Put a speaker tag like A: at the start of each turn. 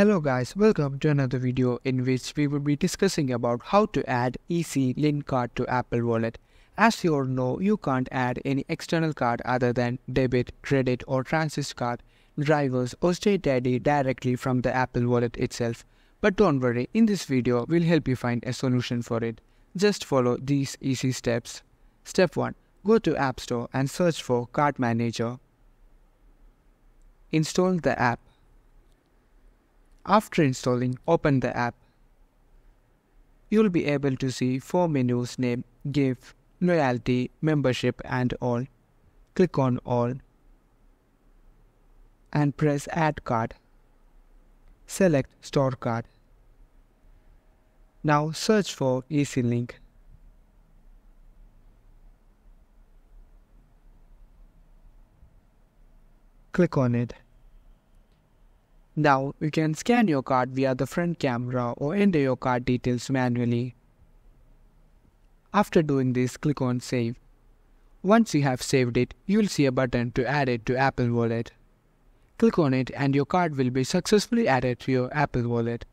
A: Hello guys, welcome to another video in which we will be discussing about how to add EZ link card to Apple Wallet. As you all know, you can't add any external card other than debit, credit or transit card, drivers or state ID directly from the Apple Wallet itself. But don't worry, in this video we'll help you find a solution for it. Just follow these easy steps. Step 1. Go to App Store and search for Card Manager. Install the app. After installing, open the app. You'll be able to see four menus named Give, Loyalty, Membership and All. Click on All and press Add Card. Select Store Card. Now search for EZ Link. Click on it. Now you can scan your card via the front camera or enter your card details manually. After doing this, click on Save. Once you have saved it, you will see a button to add it to Apple Wallet. Click on it and your card will be successfully added to your Apple Wallet.